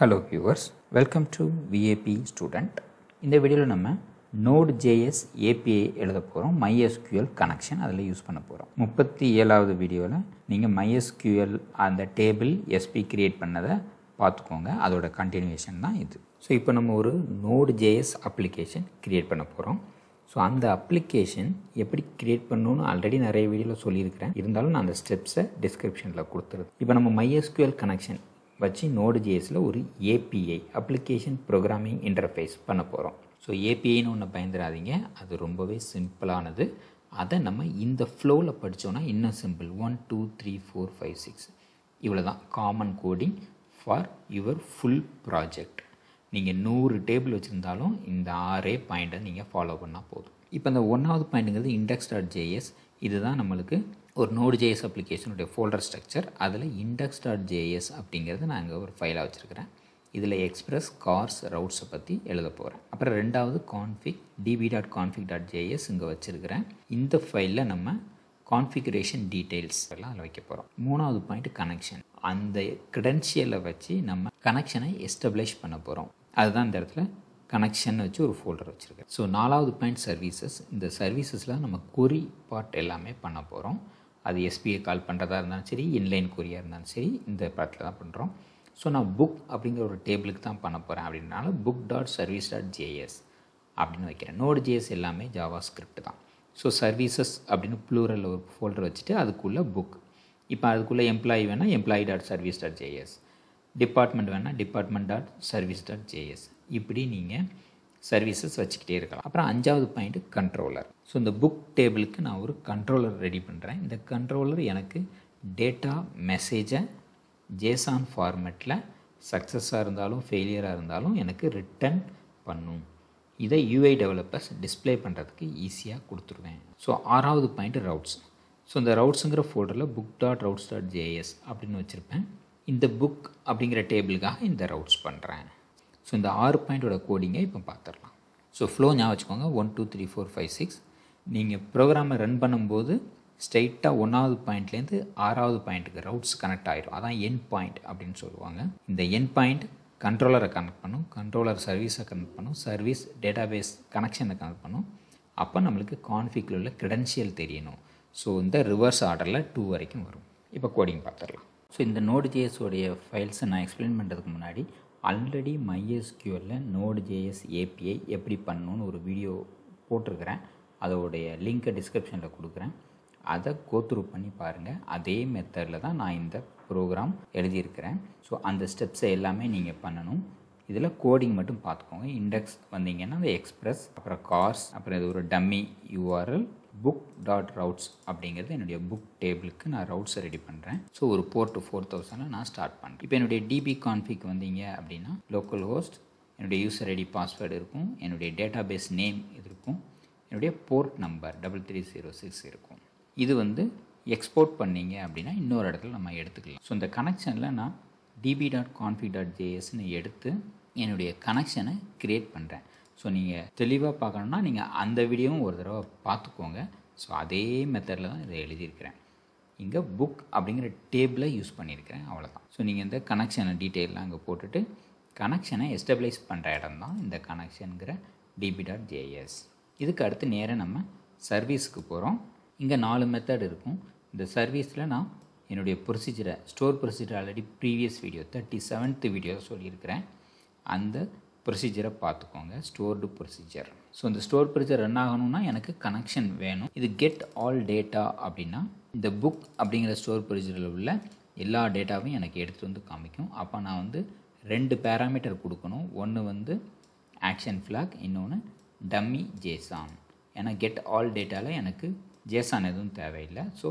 Hello viewers welcome to VAP student இந்த வீடியோவில் நம்ம நோட் ஜேஎஸ் ஏபிஐ எழுத போகிறோம் மைஎஸ்கியூஎல் கனெக்ஷன் அதில் யூஸ் பண்ண போகிறோம் முப்பத்தி ஏழாவது வீடியோவில் நீங்கள் மைஎஸ்கியூஎல் அந்த டேபிள் எஸ்பி கிரியேட் பண்ணதை பார்த்துக்கோங்க. அதோட கண்டினியூஷன் தான் இது. ஸோ இப்போ நம்ம ஒரு நோட் ஜேஎஸ் அப்ளிகேஷன் கிரியேட் பண்ண போகிறோம் ஸோ அந்த அப்ளிகேஷன் எப்படி கிரியேட் பண்ணணும்னு ஆல்ரெடி நிறைய வீடியோவில் சொல்லியிருக்கிறேன். இருந்தாலும் நான் அந்த ஸ்டெப்ஸை டிஸ்கிரிப்ஷனில் கொடுத்துருது. இப்போ நம்ம மைஎஸ்கியூஎல் கனெக்ஷன் வச்சு நோடு ஜிஎஸில் ஒரு ஏபிஐ அப்ளிகேஷன் ப்ரோக்ராமிங் இன்டர்ஃபேஸ் பண்ண போகிறோம் ஸோ ஏபிஐன்னு ஒன்று பயந்துடாதீங்க அது ரொம்பவே சிம்பிளானது. அதை நம்ம இந்த ஃப்ளோவில் படித்தோன்னா இன்னும் simple one two three four five six இவ்வளோ தான் common coding for your full project நீங்கள் நூறு டேபிள் வச்சுருந்தாலும் இந்த ஆறே பாயிண்ட்டை நீங்கள் ஃபாலோ பண்ணால் போதும். இப்போ இந்த ஒன்றாவது பாயிண்ட்டுங்கிறது இண்டெக்ஸ் டாட் ஜேஎஸ் இதுதான் நம்மளுக்கு ஒரு நோடு ஜேஎஸ் அப்ளிகேஷனுடைய ஃபோல்டர் ஸ்ட்ரக்சர் அதில் இண்டெக்ஸ் டாட் ஜேஎஸ் அப்படிங்கிறது நான் இங்கே ஒரு ஃபைலாக வச்சுருக்கிறேன். இதில் எக்ஸ்பிரஸ் கார்ஸ் ரவுட்ஸை பற்றி எழுத போகிறேன் அப்புறம் ரெண்டாவது config DB dot config dot JS இங்கே வச்சுருக்கிறேன். இந்த ஃபைலில் நம்ம கான்ஃபிகரேஷன் டீட்டெயில்ஸ் எல்லாம் அதில் வைக்க போகிறோம் மூணாவது பாயிண்ட் கனெக்ஷன் அந்த கிரெடென்ஷியலை வச்சு நம்ம கனெக்ஷனை எஸ்டப்ளிஷ் பண்ண போகிறோம் அதுதான் இந்த இடத்துல கனெக்ஷன் வச்சு ஒரு ஃபோல்டர் வச்சுருக்கேன். ஸோ நாலாவது பாயிண்ட் சர்வீசஸ் இந்த சர்வீசஸில் நம்ம கொரி பார்ட் எல்லாமே பண்ண போகிறோம் அது எஸ்பிஐ கால் பண்ணுறதா இருந்தாலும் சரி இன்லைன் கொரியாக இருந்தாலும் சரி இந்த படத்தில் தான் பண்ணுறோம் ஸோ நான் புக் அப்படிங்கிற ஒரு டேபிளுக்கு தான் பண்ண போகிறேன் அப்படின்னால book dot service dot JS அப்படின்னு வைக்கிறேன். நோட் ஜேஎஸ் எல்லாமே ஜாவா ஸ்கிரிப்ட் தான். ஸோ சர்வீசஸ் அப்படின்னு ப்ளூரல் ஒரு ஃபோல்டர் வச்சுட்டு அதுக்குள்ளே புக் இப்போ அதுக்குள்ளே எம்ப்ளாயி வேணால் employee dot service dot JS department வேணால் department dot service dot JS இப்படி நீங்கள் சர்வீசஸ் வச்சுக்கிட்டே இருக்கலாம். அப்புறம் அஞ்சாவது பாயிண்ட்டு கண்ட்ரோலர் ஸோ இந்த புக் டேபிளுக்கு நான் ஒரு கண்ட்ரோலர் ரெடி பண்ணுறேன் இந்த கண்ட்ரோலர் எனக்கு டேட்டா மெசேஜை ஜேசான் ஃபார்மேட்டில் சக்ஸஸாக இருந்தாலும் ஃபெயிலியராக இருந்தாலும் எனக்கு ரிட்டன் பண்ணும். இதை யூஐ டெவலப்பர்ஸ் டிஸ்ப்ளே பண்ணுறதுக்கு ஈஸியாக கொடுத்துருவேன். ஸோ ஆறாவது பாயிண்ட் ரவுட்ஸ் ஸோ இந்த ரவுட்ஸுங்கிற ஃபோல்டரில் book dot routes dot JS அப்படின்னு வச்சுருப்பேன். இந்த புக் அப்படிங்கிற டேபிளுக்காக இந்த ரவுட்ஸ் பண்ணுறேன் ஸோ இந்த ஆறு பாயிண்டோட கோடிங்கை இப்போ பார்த்துடலாம் ஸோ ஃப்ளோ ஞாபகம் வச்சுக்கோங்க. One two three four five six நீங்கள் ப்ரோக்ராமை ரன் பண்ணும்போது ஸ்ட்ரைட்டாக ஒன்றாவது பாயிண்ட்லேருந்து ஆறாவது பாயிண்ட்டுக்கு ரவுட்ஸ் கனெக்ட் ஆகிடும் அதான் என் பாயிண்ட் அப்படின்னு சொல்லுவாங்க. இந்த என் பாயிண்ட் கண்ட்ரோலரை கனெக்ட் பண்ணும். கண்ட்ரோலர் சர்வீஸை கனெக்ட் பண்ணும். சர்வீஸ் டேட்டாபேஸ் கனெக்ஷனை கனெக்ட் பண்ணும். அப்போ நம்மளுக்கு கான்ஃபிகில் உள்ள கிரெடென்ஷியல் தெரியணும். ஸோ இந்த ரிவர்ஸ் ஆர்டரில் டூ வரைக்கும் வரும். இப்போ கோடிங் பார்த்துடலாம் ஸோ இந்த நோடு ஜேஎஸோடைய ஃபைல்ஸை நான் எக்ஸ்பிளைன் பண்ணுறதுக்கு முன்னாடி ஆல்ரெடி மைஎஸ்கியூவில் நோடு ஜேஎஸ் ஏபிஐ எப்படி பண்ணணும்னு ஒரு வீடியோ போட்டிருக்கிறேன். அதோடைய லிங்க்கை டிஸ்கிரிப்ஷனில் கொடுக்குறேன். அதை கோத்ரூ பண்ணி பாருங்கள் அதே மெத்தடில் தான் நான் இந்த ப்ரோக்ராம் எழுதியிருக்கிறேன். ஸோ அந்த ஸ்டெப்ஸை எல்லாமே நீங்கள் பண்ணணும். இதில் கோடிங் மட்டும் பார்த்துக்கோங்க. இண்டெக்ஸ் வந்தீங்கன்னா அந்த எக்ஸ்ப்ரெஸ் அப்புறம் கார்ஸ் அப்புறம் இது ஒரு dummy URL book dot routes அப்படிங்கிறது என்னுடைய புக் டேபிளுக்கு நான் ரவுட்ஸை ரெடி பண்ணுறேன் ஸோ ஒரு ஃபோர் டு ஃபோர் தௌசண்டில் நான் ஸ்டார்ட் பண்ணுறேன் இப்போ என்னுடைய டிபி கான்ஃபிக் வந்தீங்க அப்படின்னா லோக்கல் ஹோஸ்ட் என்னுடைய யூசர் ஐடி பாஸ்வேர்டு இருக்கும். என்னுடைய டேட்டா பேஸ் நேம் இது இருக்கும். என்னுடைய port number double three zero six இருக்கும். இது வந்து எக்ஸ்போர்ட் பண்ணீங்க அப்படின்னா இன்னொரு இடத்துல நம்ம எடுத்துக்கலாம். ஸோ இந்த கனெக்ஷனில் நான் டிபி டாட் கான்ஃபிக் டாட் ஜேஎஸ்ன்னு எடுத்து என்னுடைய கனெக்ஷனை க்ரியேட் பண்ணுறேன் ஸோ நீங்கள் தெளிவாக பார்க்கணுன்னா நீங்கள் அந்த வீடியோவும் ஒரு தடவை பார்த்துக்கோங்க. ஸோ அதே மெத்தடில் தான் இதை எழுதியிருக்கிறேன். இங்கே புக் அப்படிங்கிற டேபிளை யூஸ் பண்ணியிருக்கிறேன். அவ்வளோதான் ஸோ நீங்கள் இந்த கனெக்ஷனை டீட்டெயிலாம் அங்கே போட்டுட்டு கனெக்ஷனை எஸ்டபிளைஸ் பண்ணுற இடம் தான் இந்த கனெக்ஷனுங்கிற டிபி டாட் ஜேஎஸ் இதுக்கு அடுத்து நேராக நம்ம சர்வீஸுக்கு போகிறோம் இங்கே நாலு மெத்தட் இருக்கும். இந்த சர்வீஸில் நான் என்னுடைய ப்ரொசீஜரை store procedure already previous video thirty seventh video சொல்லியிருக்கிறேன். அந்த ப்ரொசீஜரை பார்த்துக்கோங்க. ஸ்டோர்டு ப்ரொசீஜர் ஸோ இந்த ஸ்டோர் ப்ரொசீஜர் ரன் ஆகணும்னா எனக்கு கனெக்ஷன் வேணும். இது கெட் ஆல் டேட்டா அப்படின்னா இந்த புக் அப்படிங்கிற ஸ்டோர் ப்ரொசீஜரில் உள்ள எல்லா டேட்டாவையும் எனக்கு எடுத்துகிட்டு வந்து காமிக்கும். அப்போ நான் வந்து ரெண்டு பேராமீட்டர் கொடுக்கணும். ஒன்று வந்து ஆக்ஷன் ஃப்ளாக் இன்னொன்று டம்மி ஜேசான் ஏன்னா கெட் ஆல் டேட்டாவில் எனக்கு ஜேசான் எதுவும் தேவையில்லை. ஸோ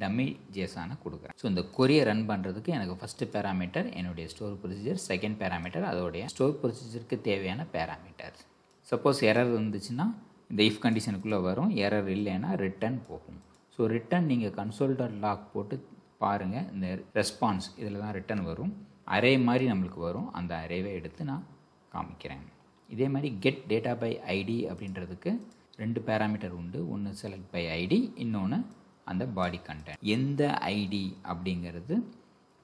டம்மி ஜேசானை கொடுக்குறேன். ஸோ இந்த கொரியை ரன் பண்ணுறதுக்கு எனக்கு ஃபஸ்ட்டு பேராமீட்டர் என்னுடைய ஸ்டோர் ப்ரொசீஜர் செகண்ட் பேராமீட்டர் அதோடைய ஸ்டோர் ப்ரொசீஜருக்கு தேவையான பேராமீட்டர் சப்போஸ் எரர் இருந்துச்சுன்னா இந்த இஃப் கண்டிஷனுக்குள்ளே வரும் எரர் இல்லைன்னா ரிட்டன் போகும். ஸோ ரிட்டன் நீங்கள் கன்சோல்டர் லாக் போட்டு பாருங்கள் இந்த ரெஸ்பான்ஸ் இதில் தான் ரிட்டன் வரும். அரே மாதிரி நம்மளுக்கு வரும். அந்த அரேவை எடுத்து நான் காமிக்கிறேன். இதே மாதிரி கெட் டேட்டா பை ஐடி அப்படின்றதுக்கு ரெண்டு பேராமீட்டர் உண்டு. ஒன்று செலக்ட் பை ஐடி இன்னொன்று அந்த பாடி கண்டென்ட் எந்த ஐடி அப்படிங்கிறது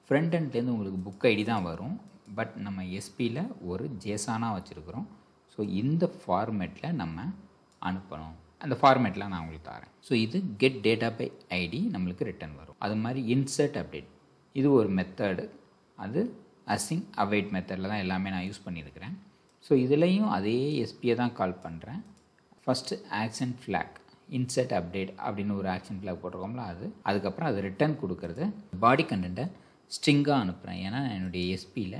ஃப்ரண்ட் உங்களுக்கு புக் ஐடி தான் வரும். பட் நம்ம எஸ்பியில் ஒரு ஜேசானாக வச்சுருக்குறோம். ஸோ இந்த ஃபார்மேட்டில் நம்ம அனுப்பணும். அந்த ஃபார்மேட்டில் நான் உங்களுக்கு தரேன். ஸோ இது கெட் டேட்டா பை ஐடி நம்மளுக்கு ரிட்டன் வரும். அது மாதிரி இன்சர்ட் அப்டேட் இது ஒரு மெத்தடு அது அசிங் அவைட் மெத்தடில் தான் எல்லாமே நான் யூஸ் பண்ணியிருக்கிறேன். ஸோ இதுலேயும் அதே எஸ்பியை தான் கால் பண்ணுறேன் first action flag insert update அப்படின்னு ஒரு ஆக்ஷன் ஃப்ளாக் போட்டிருக்கோம்ல அது. அதுக்கப்புறம் அது ரிட்டர்ன் கொடுக்கறது. பாடி கண்டென்ட்டை ஸ்ட்ரிங்காக அனுப்புகிறேன் ஏன்னா என்னுடைய எஸ்பியில்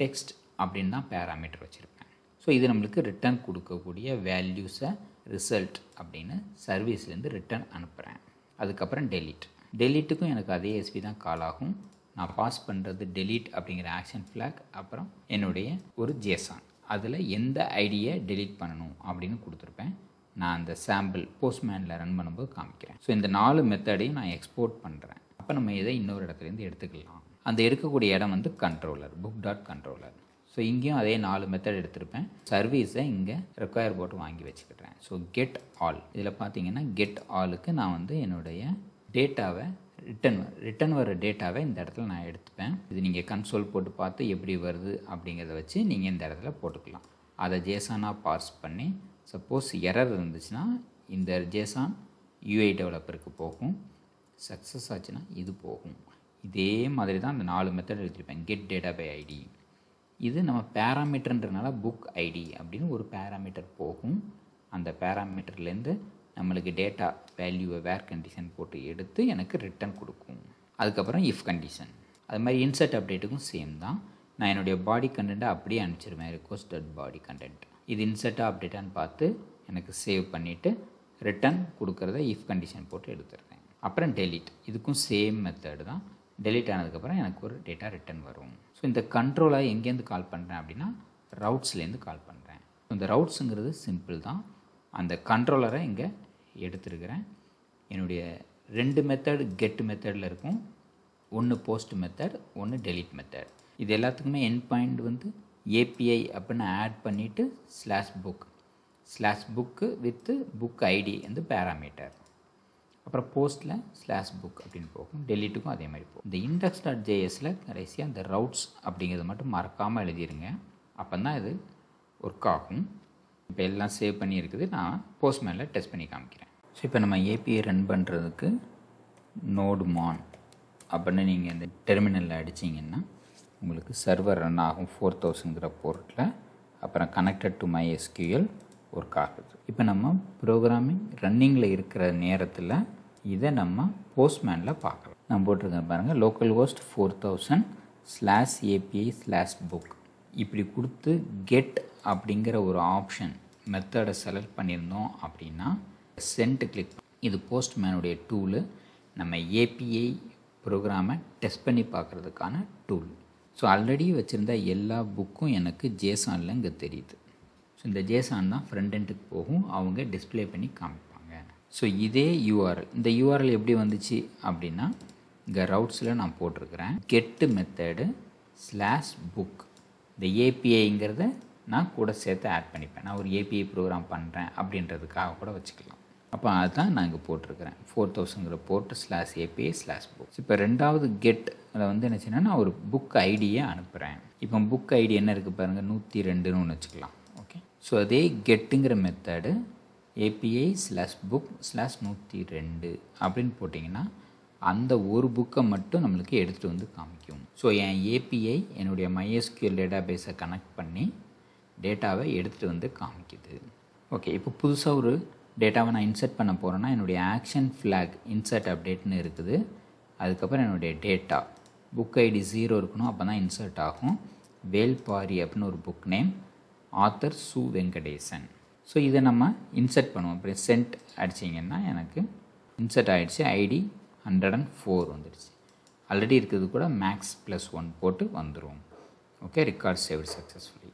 டெக்ஸ்ட் அப்படின்னு தான் பேராமீட்டர் வச்சுருப்பேன். ஸோ இது நம்மளுக்கு ரிட்டர்ன் கொடுக்கக்கூடிய வேல்யூஸை ரிசல்ட் அப்படின்னு சர்வீஸ்லேருந்து ரிட்டர்ன் அனுப்புகிறேன் அதுக்கப்புறம் டெலிட் டெலிட்டுக்கும் எனக்கு அதே எஸ்பி தான் கால் ஆகும். நான் பாஸ் பண்ணுறது டெலிட் அப்படிங்கிற ஆக்ஷன் ஃப்ளாக் அப்புறம் என்னுடைய ஒரு ஜேசான் அதில் எந்த ஐடியை டெலீட் பண்ணணும் அப்படின்னு கொடுத்துருப்பேன். நான் அந்த சாம்பிள் போஸ்ட்மேனில் ரன் பண்ணும்போது காமிக்கிறேன். ஸோ இந்த நாலு மெத்தடையும் நான் எக்ஸ்போர்ட் பண்ணுறேன் அப்போ நம்ம இதை இன்னொரு இடத்துலேருந்து எடுத்துக்கலாம். அந்த எடுக்கக்கூடிய இடம் வந்து controller book dot controller so இங்கேயும் அதே நாலு மெத்தட் எடுத்திருப்பேன். சர்வீஸை இங்கே ரெக்குயர் போட்டு வாங்கி வச்சுக்கிட்டேன். ஸோ கெட் ஆல் இதில் பார்த்தீங்கன்னா கெட் ஆலுக்கு நான் வந்து என்னுடைய டேட்டாவை ரிட்டன் ரிட்டன் வர டேட்டாவை இந்த இடத்துல நான் எடுத்துப்பேன். இது நீங்கள் கன்சோல் போட்டு பார்த்து எப்படி வருது அப்படிங்கிறத வச்சு நீங்கள் இந்த இடத்துல போட்டுக்கலாம். அதை ஜேசானாக பார்ஸ் பண்ணி சப்போஸ் எரர் இருந்துச்சுன்னா இந்த ஜேசான் யூஐ டெவலப்பருக்கு போகும். சக்ஸஸ் ஆச்சுன்னா இது போகும். இதே மாதிரி தான் அந்த நாலு மெத்தட் எடுத்துருப்பேன் கெட் டேட்டா பை ஐடி இது நம்ம பேராமீட்டர்ன்றனால புக் ஐடி அப்படின்னு ஒரு பேராமீட்டர் போகும். அந்த பேராமீட்டர்லேருந்து நம்மளுக்கு டேட்டா வேல்யூவை வேர் கண்டிஷன் போட்டு எடுத்து எனக்கு ரிட்டர்ன் கொடுக்கும். அதுக்கப்புறம் இஃப் கண்டிஷன் அது மாதிரி இன்சர்ட் அப்டேட்டுக்கும் சேம் தான். நான் என்னுடைய பாடி கண்டென்ட்டை அப்படியே அனுப்பிச்சிருவேன். ரிக்வஸ்ட் பாடி கண்டென்ட் இது இன்சர்ட்டாக அப்டேட்டான்னு பார்த்து எனக்கு சேவ் பண்ணிவிட்டு ரிட்டர்ன் கொடுக்குறத இஃப் கண்டிஷன் போட்டு எடுத்துடுறேன். அப்புறம் டெலிட் இதுக்கும் சேம் மெத்தடு தான். டெலிட் ஆனதுக்கப்புறம் எனக்கு ஒரு டேட்டா ரிட்டன் வரும். ஸோ இந்த கண்ட்ரோலை எங்கேருந்து கால் பண்ணுறேன் அப்படின்னா ரவுட்ஸ்லேருந்து கால் பண்ணுறேன் இந்த ரவுட்ஸுங்கிறது சிம்பிள் தான். அந்த கண்ட்ரோலரை இங்கே எடுத்துருக்கிறேன். என்னுடைய ரெண்டு மெத்தட் கெட் மெத்தடில் இருக்கும். ஒன்று போஸ்ட் மெத்தட் ஒன்று டெலிட் மெத்தட் இது எல்லாத்துக்குமே என் பாயிண்ட் வந்து ஏபிஐ அப்படின்னு ஆட் பண்ணிவிட்டு slash book slash book with book ID வந்து பேராமீட்டர் அப்புறம் போஸ்ட்டில் ஸ்லாஷ் புக் அப்படின்னு போகும். டெலிட்டுக்கும் அதே மாதிரி போகும். இந்த இண்டெக்ஸ் டாட் ஜேஎஸில் கடைசியாக அந்த ரவுட்ஸ் அப்படிங்கிறது மட்டும் மறக்காமல் எழுதிருங்க. அப்போ தான் இது ஒர்க் ஆகும். இப்போ எல்லாம் சேவ் பண்ணி இருக்குது. நான் போஸ்ட்மேனில் டெஸ்ட் பண்ணி காமிக்கிறேன். ஸோ இப்போ நம்ம ஏபிஐ ரன் பண்ணுறதுக்கு நோடு மான் அப்படின்னு நீங்கள் இந்த டெர்மினலில் அடிச்சிங்கன்னா உங்களுக்கு சர்வர் ரன் ஆகும் ஃபோர் தௌசண்ட்ங்கிற போர்ட்டில் அப்புறம் connected to MySQL work ஆகுது. இப்போ நம்ம ப்ரோக்ராமிங் ரன்னிங்கில் இருக்கிற நேரத்தில் இதை நம்ம போஸ்ட்மேனில் பார்க்கலாம். நான் போட்டிருக்கேன் பாருங்கள் local host four thousand slash API slash book இப்படி கொடுத்து கெட் அப்படிங்கிற ஒரு ஆப்ஷன் மெத்தடை செலக்ட் பண்ணியிருந்தோம் அப்படின்னா சென்ட் கிளிக் இது போஸ்ட்மேனுடைய டூலு நம்ம ஏபிஐ ப்ரோக்ராமை டெஸ்ட் பண்ணி பார்க்குறதுக்கான டூல் ஸோ ஆல்ரெடி வச்சுருந்த எல்லா புக்கும் எனக்கு ஜேசானில் இங்கே தெரியுது. ஸோ இந்த ஜேசான் தான் ஃப்ரண்ட் எண்டுக்கு போகும் அவங்க டிஸ்பிளே பண்ணி காமிப்பாங்க. ஸோ இதே யூஆர்எல் இந்த யூஆர்எல் எப்படி வந்துச்சு அப்படின்னா இங்கே ரவுட்ஸில் நான் போட்டிருக்கிறேன். கெட்டு மெத்தடு ஸ்லாஷ் புக் இந்த ஏபிஐங்கிறத நான் கூட சேர்த்து ஆட் பண்ணிப்பேன். நான் ஒரு ஏபிஐ ப்ரோக்ராம் பண்ணுறேன் அப்படின்றதுக்காக கூட வச்சுக்கலாம். அப்போ அதுதான் நான் இங்கே போட்டிருக்கிறேன். ஃபோர் தௌசண்ட்ங்கிற போட்டு ஸ்லாஷ் ஏபிஐ ஸ்லாஷ் புக் இப்போ ரெண்டாவது கெட் அதில் வந்து என்ன செய்யணும் நான் ஒரு புக் ஐடியை அனுப்புகிறேன் இப்போ புக் ஐடி என்ன இருக்குது பாருங்கள் நூற்றி ரெண்டுன்னு ஒன்று வச்சுக்கலாம். ஓகே ஸோ அதே கெட்டுங்கிற method API slash book slash நூற்றி ரெண்டு அப்படின்னு போட்டிங்கன்னா அந்த ஒரு புக்கை மட்டும் நம்மளுக்கு எடுத்துகிட்டு வந்து காமிக்கும். ஸோ என் ஏபிஐ என்னுடைய மைஎஸ்கியூஎல் டேட்டா பேஸை கனெக்ட் பண்ணி டேட்டாவை எடுத்துகிட்டு வந்து காமிக்குது. ஓகே இப்போ புதுசாக ஒரு டேட்டாவை நான் இன்சர்ட் பண்ண போகிறேன்னா என்னுடைய ஆக்ஷன் ஃப்ளாக் இன்சர்ட் அப்டேட்னு இருக்குது. அதுக்கப்புறம் என்னுடைய டேட்டா புக் ஐடி ஜீரோ இருக்கணும் அப்போ தான் இன்சர்ட் ஆகும் வேல்பாரி அப்படின்னு ஒரு book name author Su Venkatesan. So இதை நம்ம இன்சர்ட் பண்ணுவோம். அப்புறம் சென்ட் அடிச்சிங்கன்னா எனக்கு இன்சர்ட் ஆகிடுச்சு ஐடி ஹண்ட்ரட் அண்ட் ஃபோர் வந்துடுச்சு. ஆல்ரெடி இருக்கிறது கூட மேக்ஸ் ப்ளஸ் ஒன் போட்டு வந்துடும் okay record save successfully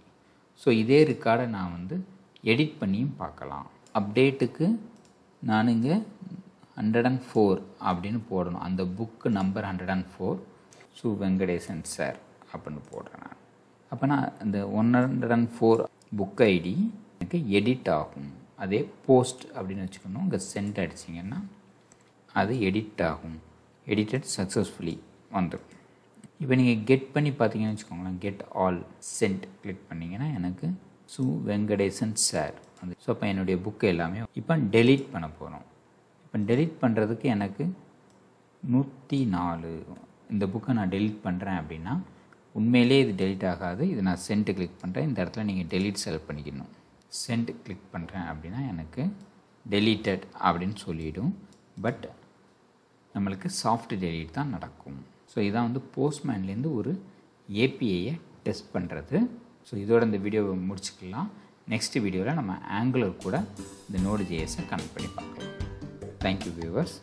so இதே ரெக்கார்டை நான் வந்து எடிட் பண்ணியும் பார்க்கலாம். அப்டேட்டுக்கு நான் இங்கே ஹண்ட்ரட் அண்ட் ஃபோர் அப்படின்னு போடணும். அந்த book number hundred and four Su Venkatesan sir அப்படின்னு போடுறேன் நான். அப்போ நான் இந்த one hundred and four book ID எனக்கு எடிட் ஆகும். அதே போஸ்ட் அப்படின்னு வச்சுக்கணும். இங்கே சென்ட் அடிச்சிங்கன்னா அது எடிட் ஆகும். எடிட்டட் சக்ஸஸ்ஃபுல்லி வந்துடும். இப்போ நீங்கள் கெட் பண்ணி பார்த்தீங்கன்னு வச்சுக்கோங்களேன். கெட் ஆல் சென்ட் கிளிக் பண்ணிங்கன்னா எனக்கு சு வெங்கடேசன் சார். அது ஸோ அப்போ என்னுடைய புக்கு எல்லாமே இப்போ டெலீட் பண்ண போகிறோம் இப்போ டெலீட் பண்ணுறதுக்கு எனக்கு நூற்றி நாலு. இந்த புக்கை நான் டெலீட் பண்ணுறேன் அப்படின்னா உண்மையிலே இது டெலீட் ஆகாது. இது நான் சென்ட் கிளிக் பண்ணுறேன் இந்த இடத்துல நீங்கள் டெலீட் செலக்ட் பண்ணிக்கணும். சென்ட் கிளிக் பண்ணுறேன் அப்படின்னா எனக்கு டெலீட்டட் அப்படின்னு சொல்லிவிடும் பட் நம்மளுக்கு சாஃப்ட் டெலீட் தான் நடக்கும். ஸோ இதான் வந்து போஸ்ட்மேன்லேருந்து ஒரு ஏபிஐயை டெஸ்ட் பண்ணுறது ஸோ இதோட இந்த வீடியோவை முடிச்சுக்கலாம். நெக்ஸ்ட் வீடியோவில் நம்ம ஆங்குலர் கூட இந்த நோடு ஜேஎஸை கனெக்ட் பண்ணி பார்க்கலாம். Thank you viewers